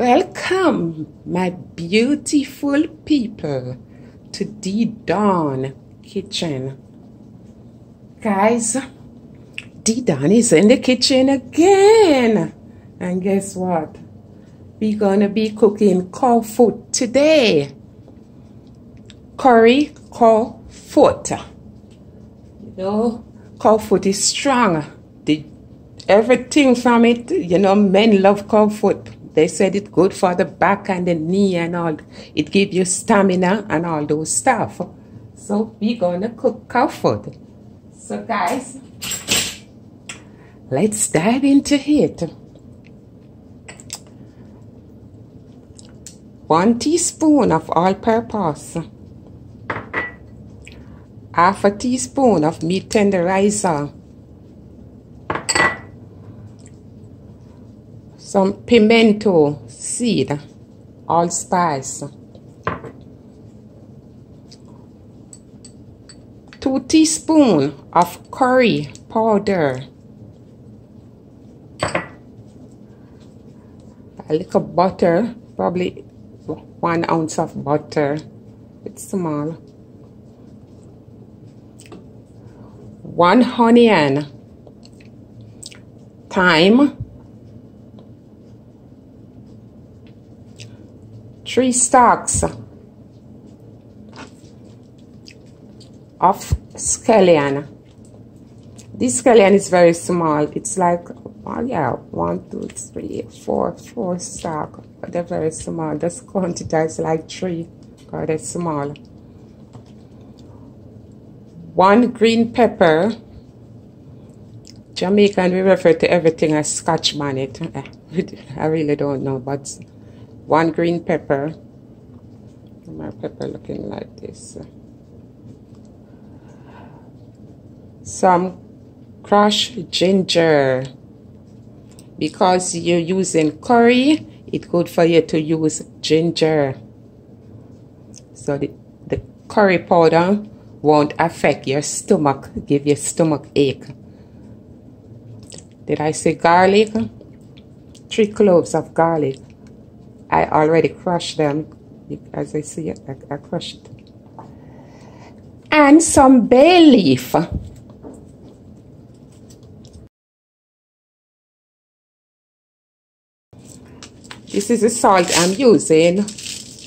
Welcome, my beautiful people, to the Don Kitchen. Guys, the Don is in the kitchen again. And guess what? We're gonna be cooking cow foot today. Curry cow foot. You know, cow foot is strong. The, everything from it, you know, men love cow foot. They said it's good for the back and the knee and all. It gives you stamina and all those stuff. So we're gonna cook cow foot. So guys, let's dive into it. One teaspoon of all-purpose. Half a teaspoon of meat tenderizer. Some pimento seed, allspice. Two teaspoon of curry powder. A little butter, probably one ounce of butter. It's small. One onion. Thyme. Three stalks of scallion. This scallion is very small. It's like, oh yeah, one, two, three, four, four stalk. They're very small. This quantity is like three, because they're small. One green pepper. Jamaican, we refer to everything as scotch bonnet. I really don't know, but one green pepper. My pepper looking like this. Some crushed ginger. Because you're using curry, it's good for you to use ginger. So the, the curry powder won't affect your stomach, give your stomach ache. Did I say garlic? Three cloves of garlic. I already crushed them. As I see it, I, I crushed. And some bay leaf. This is the salt I'm using.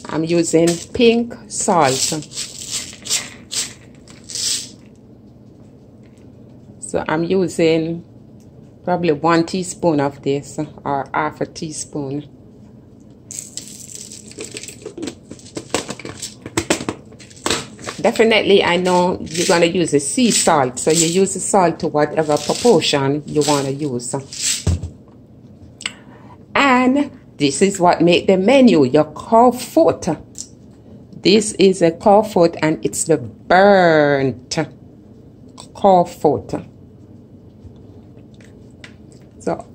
I'm using pink salt. So I'm using probably one teaspoon of this or half a teaspoon. Definitely, I know you're going to use a sea salt, so you use the salt to whatever proportion you want to use. And this is what make the menu, your cow foot. This is a cow foot and it's the burnt cow foot. So,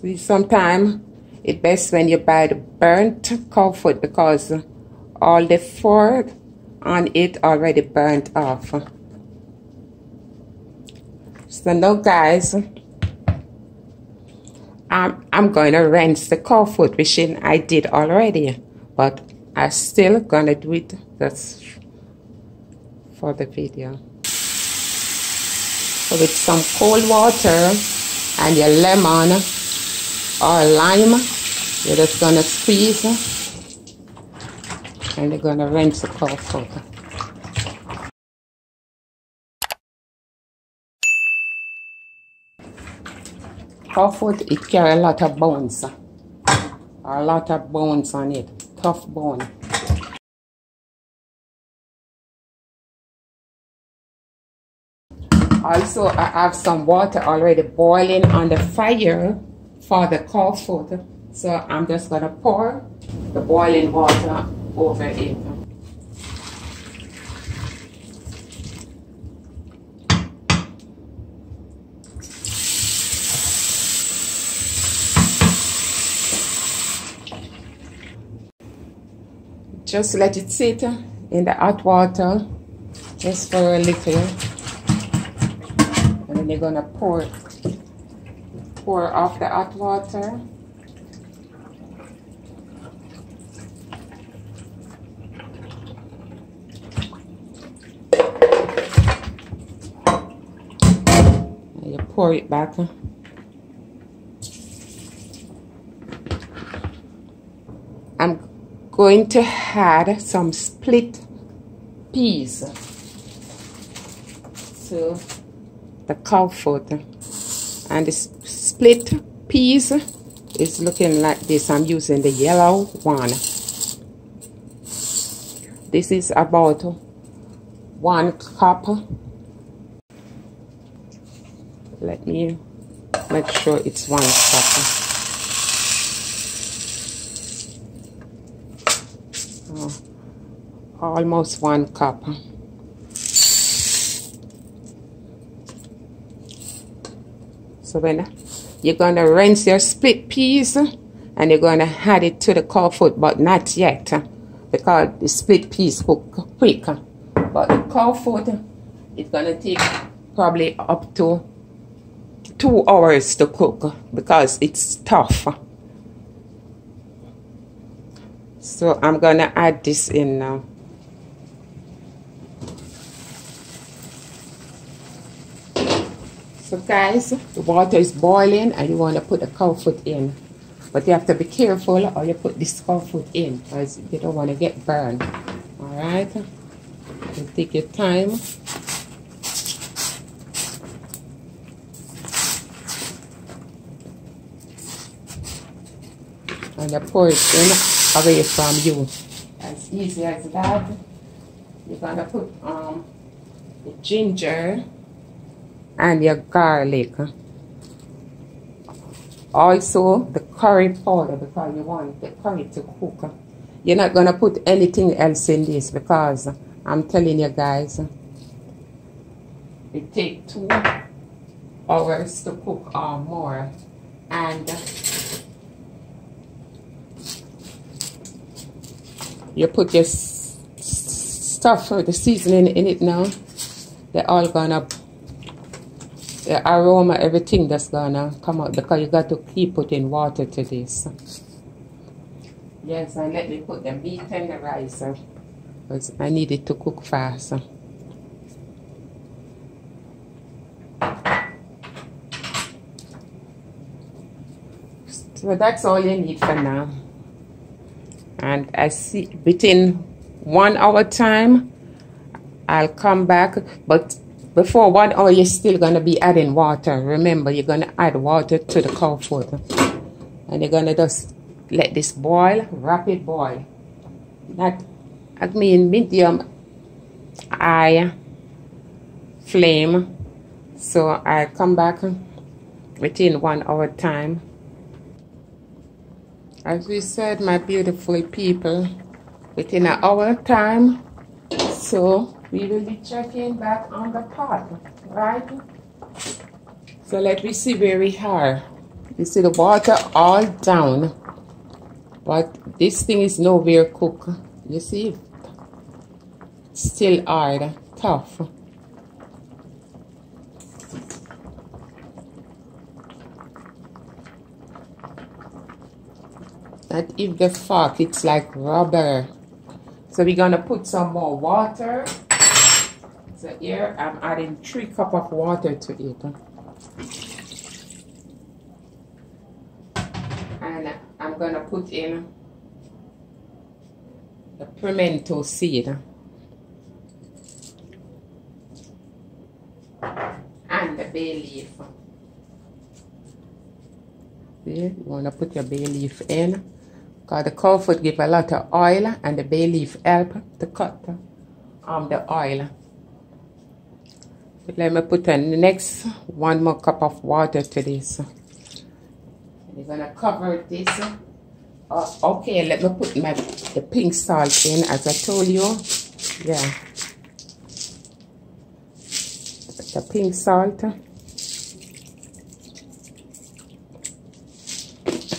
see, sometimes it's best when you buy the burnt cow foot because all the fur on it already burnt off. So now guys, I'm, I'm going to rinse the cow foot, which I did already, but I'm still going to do it that's for the video. So with some cold water and your lemon or lime, you're just going to squeeze and you're going to rinse the cow foot. Cow foot, it carry a lot of bones. A lot of bones on it. Tough bone. Also, I have some water already boiling on the fire for the cow foot. So I'm just going to pour the boiling water over it. Just let it sit in the hot water just for a little. And then you're gonna pour pour off the hot water pour it back. I'm going to add some split peas to the cow foot and the split peas is looking like this. I'm using the yellow one. This is about one cup let me make sure it's one cup oh, almost one cup so when you're to rinse your split peas and you're to add it to the cow foot but not yet because the split peas cook quicker but the cow foot it's to take probably up to two hours to cook because it's tough. So I'm going to add this in now. So guys, the water is boiling and you want to put the cow foot in. But you have to be careful or you put this cow foot in because you don't want to get burned. Alright? You take your time. And the portion away from you. As easy as that. You're gonna put um the ginger and your garlic. Also the curry powder because you want the curry to cook. You're not gonna put anything else in this because I'm telling you guys it takes two hours to cook or more and you put your stuff for the seasoning in it now. They're all gonna the aroma everything that's gonna come out because you got to keep putting water to this. Yes and let me put the meat and the rice because I need it to cook fast. So that's all you need for now and I see within one hour time I'll come back. But before one hour you're still going to be adding water. Remember you're going to add water to the cow foot. And you're going to just let this boil rapid boil. That I mean medium high flame. So I come back within one hour time as we said, my beautiful people, within an hour time, so we will be checking back on the pot, right? So let me see where we are. You see the water all down, but this thing is nowhere cooked. You see, still hard, tough. That if the fork it's like rubber. So we're gonna put some more water. So here I'm adding three cup of water to it. And I'm gonna put in the pimento seed. And the bay leaf. See, you want to put your bay leaf in because the cow foot give a lot of oil and the bay leaf help to cut um, the oil. Let me put the next one more cup of water to this. You're gonna cover this. Uh, okay, let me put my the pink salt in as I told you. Yeah. The pink salt. And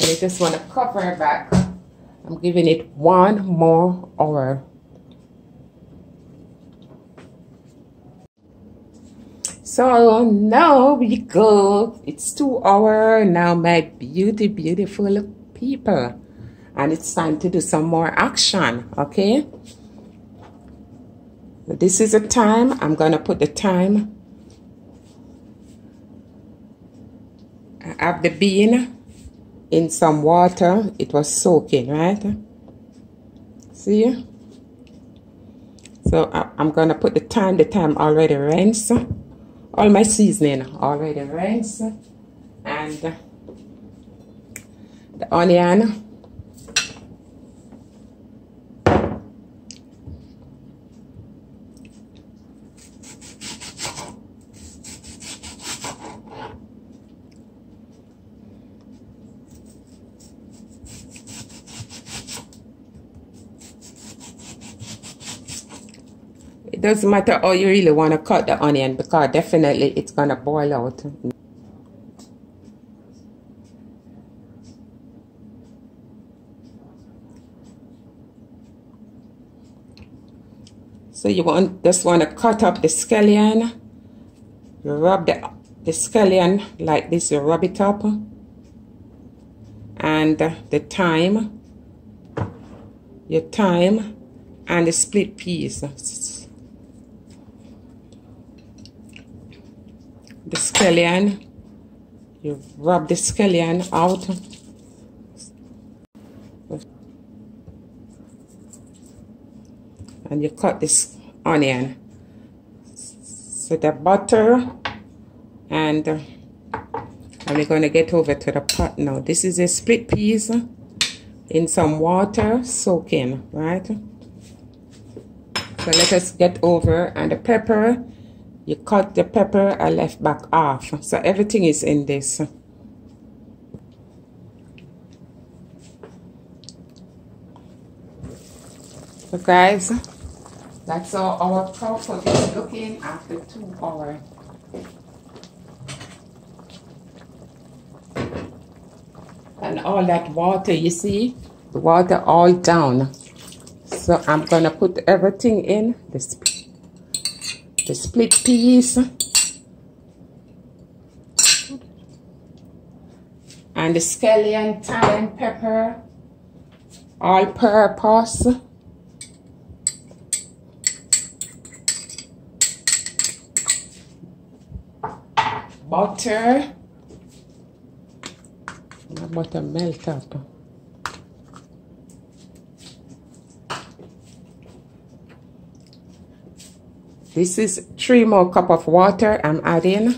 you just want to cover it back. I'm giving it one more hour. So now we go. It's two hour now, my beauty, beautiful people. And it's thyme to do some more action, okay? This is a thyme. I'm going to put the time I have the bean in some water. It was soaking, right? See? So I, am to put the thyme The thyme already rinsed. All my seasoning already rinsed. And the onion It doesn't matter how you really want to cut the onion because definitely it's going to boil out. So you want just want to cut up the scallion. Rub the, the scallion like this, you rub it up. And the thyme, your thyme, and the split peas the scallion. You rub the scallion out. And you cut this onion. So the butter and uh, and we're going to get over to the pot now. This is a split peas in some water soaking right? So let us get over and the pepper you cut the pepper I left back off so everything is in this. So guys that's how our cow foot is looking after two hours and all that water you see the water all down. So I'm gonna put everything in this the split peas and the scallion, thyme, pepper, all purpose. Butter. The butter melt up. This is three more cup of water I'm adding.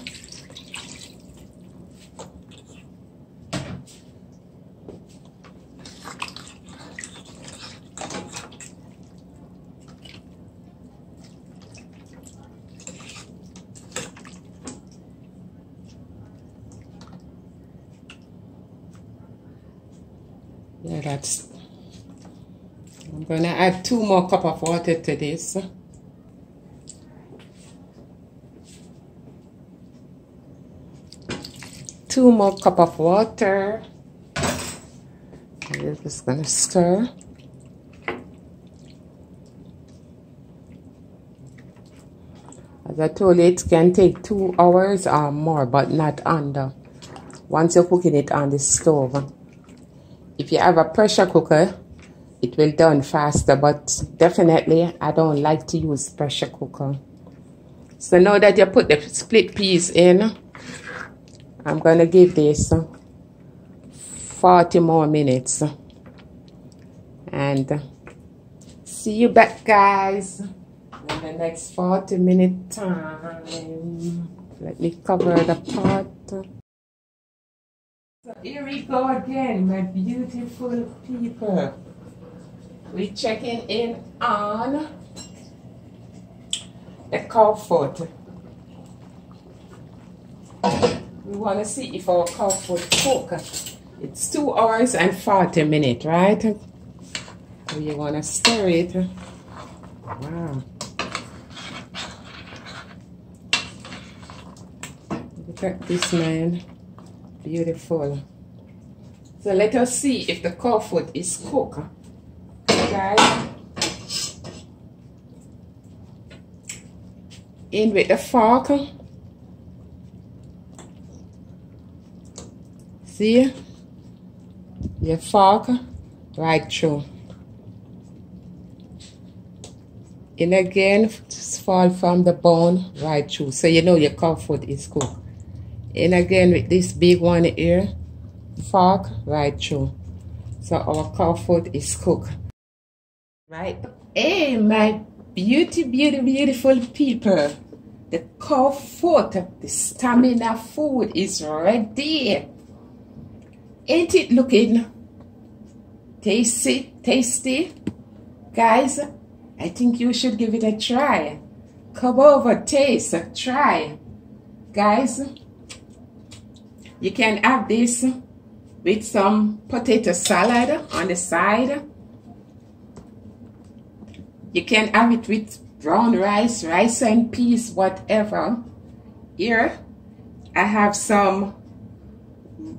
Yeah, that's, I'm gonna add two more cup of water to this. Two more cup of water. We're just gonna stir. As I told you, it can take two hours or more, but not under. Once you're cooking it on the stove. If you have a pressure cooker, it will done faster, but definitely I don't like to use pressure cooker. So now that you put the split peas in, I'm going to give this 40 more minutes. And see you back, guys, in the next 40 minute time. Let me cover the pot. So here we go again, my beautiful people. We're checking in on the cow foot. We want to see if our cow foot cook. It's 2 hours and 40 minutes, right? You want to stir it. Wow. Look at this, man. Beautiful. So let us see if the cow foot is cooked. Guys. In with the fork. See? Your fork right through. And again, fall from the bone right through. So you know your cow foot is cooked. And again with this big one here, fork right through. So our cow foot is cooked. Right? Hey, my beauty, beauty, beautiful people. The cow foot, the stamina food is ready. Ain't it looking tasty, tasty? Guys, I think you should give it a try. Come over, taste, try. Guys, you can have this with some potato salad on the side. You can have it with brown rice, rice and peas, whatever. Here, I have some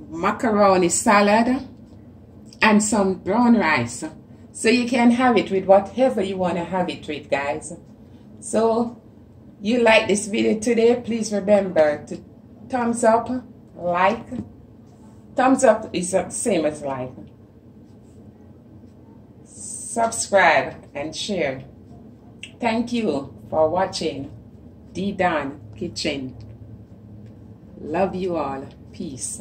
macaroni salad and some brown rice. So you can have it with whatever you want to have it with, guys. So, you like this video today, please remember to thumbs up, like. Thumbs up is the same as like. Subscribe and share. Thank you for watching De Don Kitchen. Love you all. Peace.